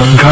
深刻。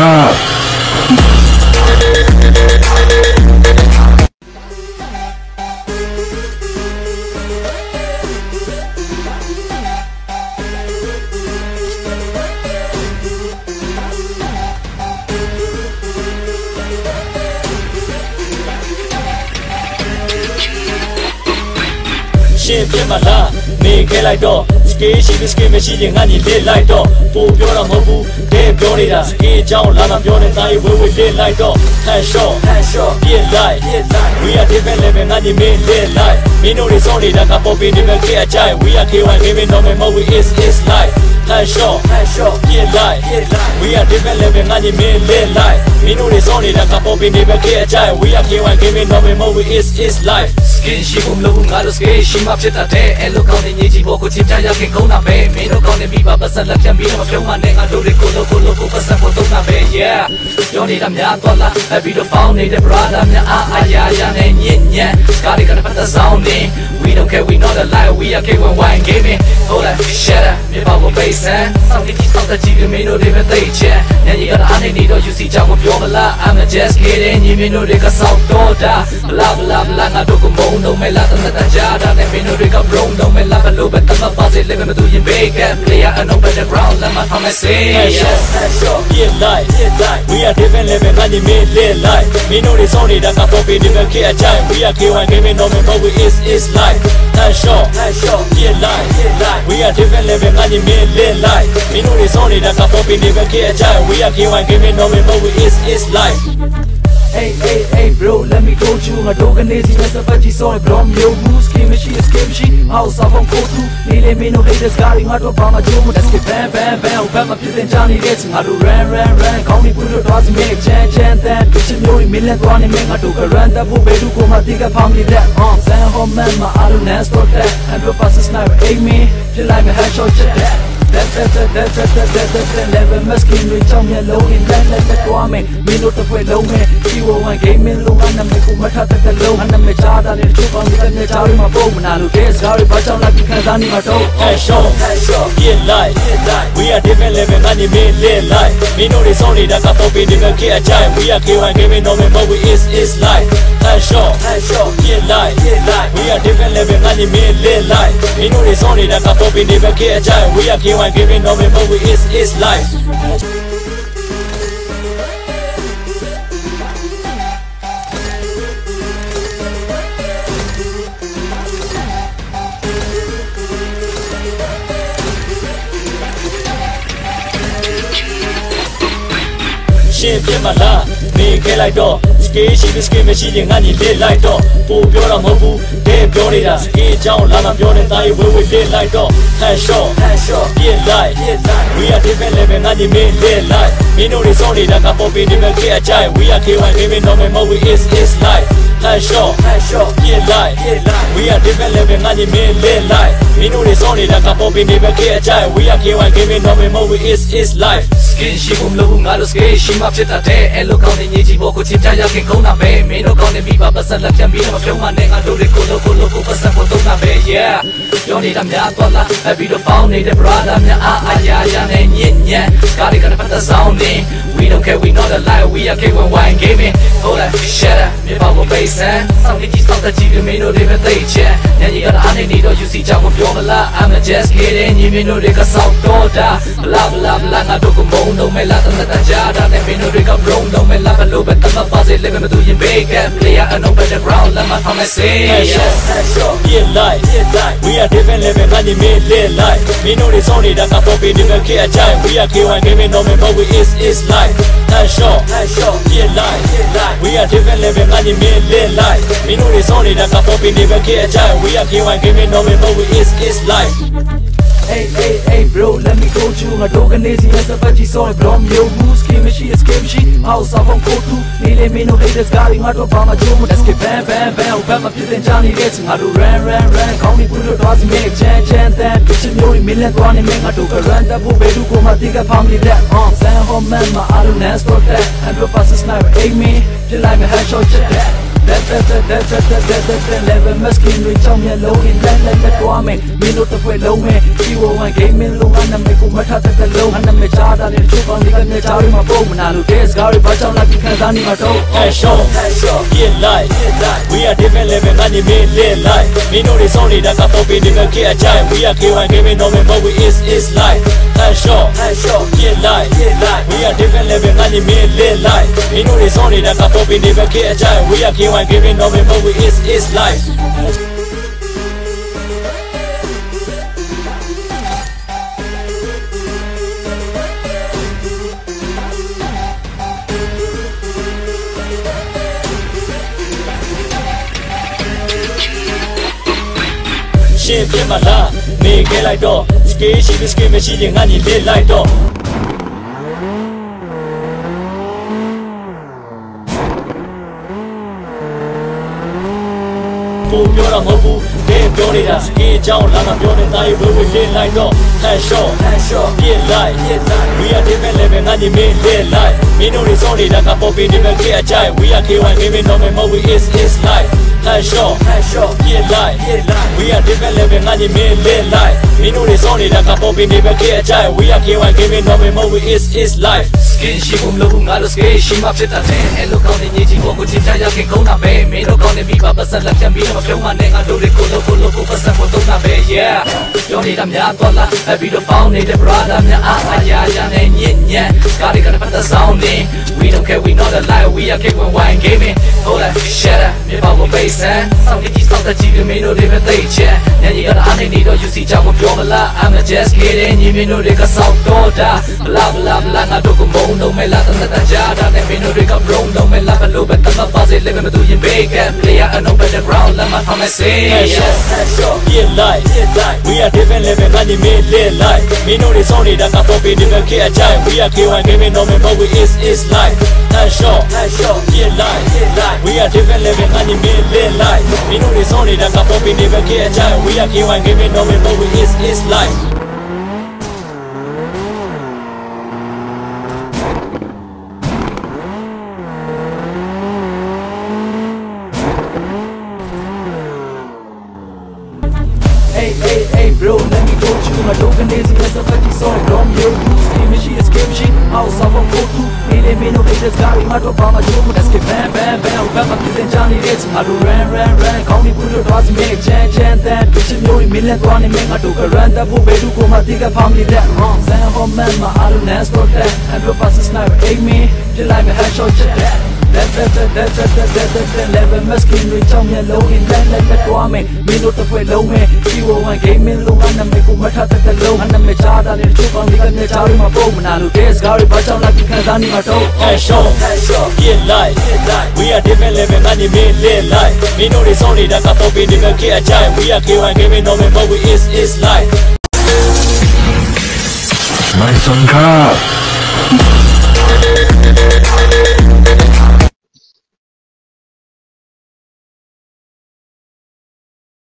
Yeah, 别买了，你可以来躲。 က်တော့ scale ရှိပြီး scale မရှိရင်ငါညီလေးလိုက်တော့ပို့ပြောတာမဟုတ်ဘူးတဲ့ပြောနေတာ scale အကြောင်းလာမပြောနဲ့သားရေးဝေးဝေးလေးလိုက်တော့ hand shot hand shot ပြစ်လိုက်ပြစ်လိုက် we are different level ငါညီမင်းလေးလိုက်မင်းတို့တွေစောနေတာကပေါ်ပင်းနေပဲခေအကြိုက် we are K1 gaming no more we is is life hand shot hand shot ပြစ်လိုက်ပြစ်လိုက် we are different level ငါညီမင်းလေးလိုက်မင်းတို့တွေစောနေတာကပေါ်ပင်းနေပဲခေအကြိုက် we are K1 gaming no more we is is life skin ရှိဖို့မလို့ငါတို့ skin ရှိမှဖြစ်တတ်တယ်အဲ့လိုကောင်းတဲ့ညီကြီးဖို့ကိုချစ်ချရခင်ကုန်းတာပဲမင်းတို့ကောင်းတဲ့မိဘပတ်စံလက်ပြန်ပြီးတော့မပြုံးမနဲ့ငါတို့တွေကိုလို့ကိုလို့ကိုပတ်စံဖို့တုံးတာပဲ yeah ပြောနေတာများတော့လားအပြီးတော့ပေါင်းနေတဲ့ brother များအားအရာရာနဲ့ညစ်ညက်ကားတွေကပတ်သက်ဆောင်နေ we don't care we know the lie we are K1 wine gaming hold up shut up မြေပေါ်ကိုပေးစမ်းစောင့်နေကြည့်စောင့်တဲ့ကြည့်ပြီးမင်းတို့တွေပဲသိချက်ညညီကအားနေနေတော့ you see ကြောင့်မပြောမလား I'm just kidding ညီမင်းတို့တွေကစောင့်တော့တာ blah blah blah ငါတို့ကမုန်းတော့မဲလာတဲ့တကြားတာနဲ့မင်းတို့တွေက brown တော့မဲလာဘလို့ပဲတမပါစေလေးပဲမသူရင် bake player and on better ground Muhammad Muhammad say Hands We are living, living like the mid-lit life Me know this only that I don't be living care giant We are K1 giving no man, but we is, is life. Nice up, hands up, get We are living, living like the mid-lit life Me know this only that I don't be living care giant We are K1 giving no man, but we is, is life. Hey, hey, hey, bro, let me go to her doganesi Mesa pachi soy brom yo who's kimishi is kimishi House off on kotu Nile minu haters gari ngato brana jomu Deske bam bam bam Obama Johnny jani I do ran ran ran Kauni puto dwazi me Chan chan than Pichin yori milen dwani me Ngato ka ran da bu bedu ko mati ka family rap uh, Zan ho man I ma alu nans pro tap Handle pass a sniper aim me Till I'm a headshot jet đất đất đất đất đất đất là về masculine trong nhà lâu hiện đang là đất qua mình mình nốt tập về lâu hè khi vô ngoài game Me luôn anh nằm mình cũng mất hết tất cả lâu anh nằm mình cha ta nên chúc con mình nên cháu đi mà bố mình nào kể sao đi bắt cháu là cái khăn ra đi mà đâu hey show hey show get life we are different level money made live life mình nốt đi sau đi đã cả tôi bị đi mà kia chạy we are kêu anh game mình nói mình we is is life hey show hey show get life get life we are different level money made live life mình nốt đi sau đi đã cả tôi bị đi mà kia chạy we are kêu anh game mình nói it, but we it's is life. Shit in my life, me get like dog. လိုက်တော့ scale ရှိပြီး scale မရှိရင်ငါညီလေးလိုက်တော့ပို့ပြောတာမဟုတ်ဘူးတဲ့ပြောနေတာ scale အကြောင်းလာမပြောနဲ့တာရေးဝေးဝေးလေးလိုက်တော့ headshot headshot ပြစ်လိုက်ပြစ်လိုက် we are different level ငါညီမင်းလေးလိုက်မင်းတို့တွေစောနေတာကပေါ်ပင်းနေမဲ့ခေအကြိုက် we are K1 gaming no man we is is life headshot headshot ပြစ်လိုက်ပြစ်လိုက် we are different level ငါညီမင်းလေးလိုက်မင်းတို့တွေစောနေတာကပေါ်ပင်းနေမဲ့ခေအကြိုက် we are K1 gaming no man we is is life skin ရှိဖို့မလို့ငါတို့ skin ရှိမှဖြစ်တတ်တယ်အဲ့လိုကောင်းတဲ့ညီကြီးဖို့ကိုချစ်ချရခင်ကုန်းတာပဲမင်းတို့ကောင်းတဲ့မိဘပတ်စံလက်ပြန်ပြီးတော့မပြုံးမနဲ့ငါတို့တွေကိုလို့ကိုလို့ကိုပတ်စံဖို့တုံးတာပဲ yeah ပြောနေတာများတော့လားအပြီးတော့ပေါင်းနေတဲ့ brother များအားအရာရာနဲ့ညစ်ညက်ကားတွေကပတ်သက်ဆောင်နေ we don't care we know the lie we are K1 wine gaming hold up shut up မြေပေါ်ကိုပေးစမ်းစောင့်နေကြည့်စောင့်တဲ့ကြည့်ပြီးမင်းတို့တွေပဲသိချက်ညညီကအားနေနေတော့ you see ကြောင့်မပြောမလား I'm just kidding ညီမင်းတို့တွေကစောင့်တော့တာ blah blah blah ငါတို့ကမုန်းတော့မဲလာတဲ့တကြားတာနဲ့မင်းတို့တွေက brown တော့မဲလာဘလို့ပဲတမပါစေလေးပဲမသူရင် bake player and on better ground let my come say headshot headshot get light get light we are different level man you made lit light me know this only that can pop in the kid a giant we are K1 gaming no man but we is is life နှလျှော့ပြစ်လိုက် We are different living money live life မင်းတို့တွေစောနေတာကပေါ်ပြီးနေပဲခေအကြိုက် We are KY gaming no me but we is is life. Hey hey hey bro let me go to ငါတို့ကနေစီမဲ့စပတ်ကြီးစောဘရောမျိုးဘူး scheme ရှိ scheme ရှိ house of on go to နေလေမင်းတို့ haters ကငါတို့ဘာမှကြိုးမတက် skip bam bam bam ဘာမှဖြစ်တဲ့ချာနေတဲ့ငါတို့ ran ran ran ကောင်းနေဘူးလို့တော့စီမဲ့ချန်ချန်တဲ့ပြချင်မျိုးမင်းလက်သွားနေမဲ့ငါတို့က run တဲ့ဖို့ဘယ်သူကိုမှတိကဖောင်းနေတဲ့ on san home man မအားလို့ nest stop that 100% sniper aim me ပြလိုက်မဲ့ headshot check that Maskin người trong nhà lâu hiện lên lên thật qua mình Mình nô tập về lâu hè Chiều ngoài game mình luôn anh nằm mày cũng mất thật thật thật lâu Anh nằm mày cha ta liền chút con đi cân nơi cháu đi mà bố Mà nào lù kê gạo đi bởi trong là tình khăn ra đi mà đâu Hey show, get light We are different level money made live life Mình nô đi sâu đi đã cả tàu bình đi We are kill and game no man but we is is life Hey show, get light We are different level money made live life Mình nô đi sâu đi đã cả tàu bình đi We are kill K1 gaming no man but we is is life ရှင်ပြမလားနေခဲ့လိုက်တော့ scale ရှိပြီး scale မရှိရင်ငါညီလေးလိုက်တော့ ကိုပြောတာမဟုတ်ဘူးတဲ့ပြောနေတာစကေးအကြောင်းလာမပြောနေတာရေဝေဝေလေးလိုက်တော့ headshot headshot ပြစ်လိုက်ပြစ်လိုက် we are different level ငါညီမင်းလေးလိုက်မင်းတို့တွေစောနေတာကပေါ်ပြီးနေမဲ့ခေအကြိုင် we are K1 gaming no man we is is life headshot headshot ပြစ်လိုက်ပြစ်လိုက် we are different level ငါညီမင်းလေးလိုက်မင်းတို့တွေစောနေတာကပေါ်ပြီးနေမဲ့ခေအကြိုင် we are K1 gaming no man we is is life skin ရှိဖို့မလို့ဘူးငါတို့ scale ရှိမှဖြစ်တာတဲ့အဲလိုကောင်းတဲ့ညီကြီးကိုကိုချင်းချရခင်ခုံးတာပဲမင်းတို့ကောင်းတဲ့မိဘပတ်ဆက်လက်ပြန်ပြီးတော့မပြုံးမနဲ့ငါတို့တွေကိုလို့ကိုလို့ကိုပတ်ဆက်ဖို့တုံးတာပဲ yeah ပြောနေတာများတော့လားအပြီးတော့ပေါင်းနေတဲ့ brother များအားအရာရာနဲ့ညစ်ညက်ကားတွေကပတ်သက်ဆောင်နေ we don't care we know the lie we are king when wine gaming hold up shut up မြေပေါကိုပေးစမ်းစောင့်ကြည့်စောင့်တကြည့်ပြီးမင်းတို့တွေပဲသိချက်ညညီကအားနေနေတော့ you see ကြောင့်မပြောမလား I'm just kidding ညီမင်းတို့တွေကစောင့်တော့တာ blah blah blah ငါတို့ကမုန်းတော့မဲလာတတ်တကြတာနဲ့မင်းတို့တွေက bro တော့မဲလာဘလို့ပဲတမပါစေလေးမတူရင် big up player I know better ground let my promise say headshot headshot ပြစ်လိုက်ပြစ်လိုက် we are different level ငါညီမင်းလေးလိုက်မင်းတို့တွေစောင်းနေတာကပေါ်ပြီးနေမဲ့ခေအကြိုင် we are K1 gaming no man but we is is life headshot headshot We are different living, on mid live life. We know this only that can we never get. We are K1 giving no but we is life. Hey, hey, hey, bro, let me go to my and daisy, yes, I bet you saw it, don't you? Scheme machine, escape machine, house of a go to. A just got him out of Bama let's get bam, bam, bam, bam, bam, then Johnny Ritz, I do ran, ran, ran, call me put your dogs, make jan, jan, that, bitch, you know, million, one, and make a dog, run, that, who, bedu, go, my digger, family, that, wrong, San Home, man, my, I don't ask for that, and the bus sniper, aim me, you like me, headshot, check that. Lẹ về masking người trong nhà lâu hiện lên lên đất qua mình Minuto về lâu hè Chiều ngoài game mình luôn anh em cũng mất hết tất lâu Anh em mình cha đã lên chúc ông đi cần người cháu đi mà vô Mà nào lưu kế gari bà cháu là kinh khả ra đi mà đâu Hey show, get light We are different level man you mean live light Minuto is only that got to be nigga get a giant We are kill and no man but we is is life My son car